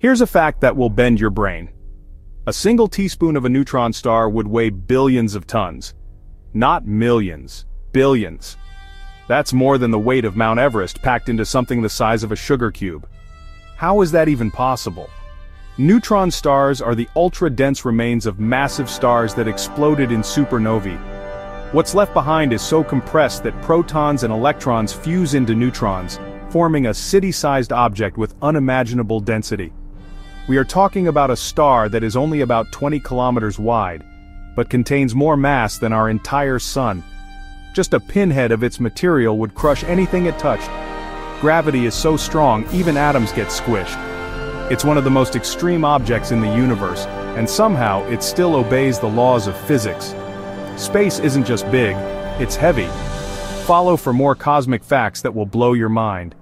Here's a fact that will bend your brain. A single teaspoon of a neutron star would weigh billions of tons. Not millions, billions. That's more than the weight of Mount Everest packed into something the size of a sugar cube. How is that even possible? Neutron stars are the ultra-dense remains of massive stars that exploded in supernovae. What's left behind is so compressed that protons and electrons fuse into neutrons, forming a city-sized object with unimaginable density. We are talking about a star that is only about 20 kilometers wide, but contains more mass than our entire sun. Just a pinhead of its material would crush anything it touched. Gravity is so strong even atoms get squished. It's one of the most extreme objects in the universe, and somehow it still obeys the laws of physics. Space isn't just big, it's heavy. Follow for more cosmic facts that will blow your mind.